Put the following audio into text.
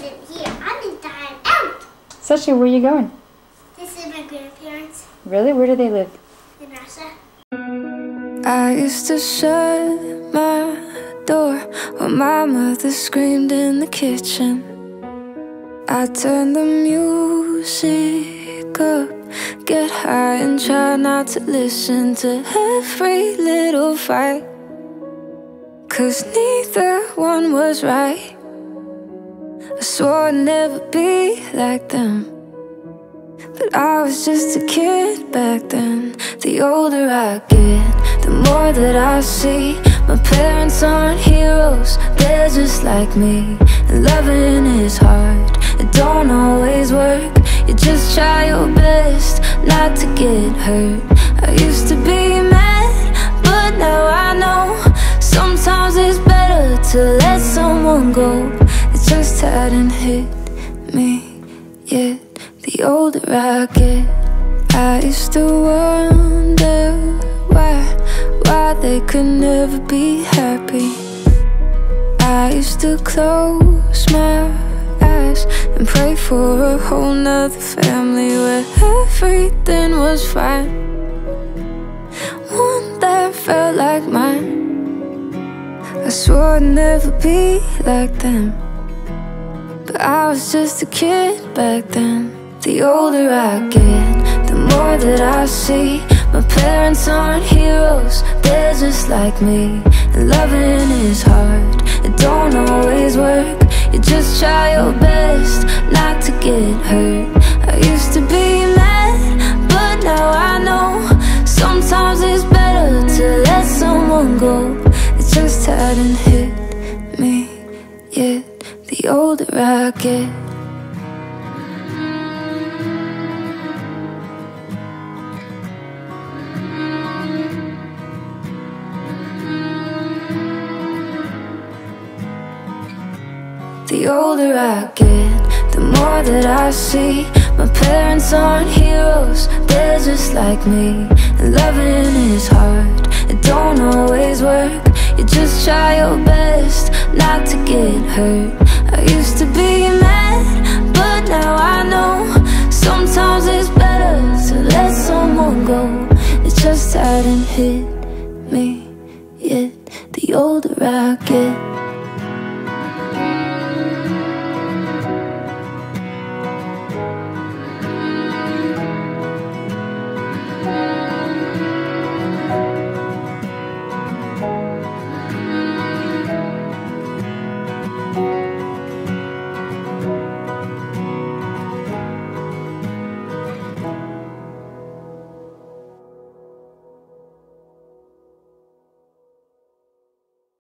isn't here. I'm in time out. Sashi, where are you going? This is my grandparents Really? Where do they live? in Russia. I used to shut my door when my mother screamed in the kitchen. I turned the music up, get high and try not to listen to every little fight. Cause neither one was right. Swore I'd never be like them. But I was just a kid back then. The older I get, the more that I see. My parents aren't heroes, they're just like me. And loving is hard, it don't always work. You just try your best not to get hurt. I used to be just hadn't hit me yet. The older I get, I used to wonder why, why they could never be happy. I used to close my eyes and pray for a whole nother family where everything was fine. One that felt like mine. I swore I'd never be like them. But I was just a kid back then. The older I get, the more that I see. My parents aren't heroes, they're just like me. And loving is hard, it don't always work. You just try your best not to get hurt. I used to be mad, but now I know. Sometimes it's better to let someone go. It just hadn't hit. The older I get. The older I get, the more that I see. My parents aren't heroes, they're just like me. And loving is hard, it don't always work. You just try your best not to get hurt. Hadn't hit me yet. The older I get.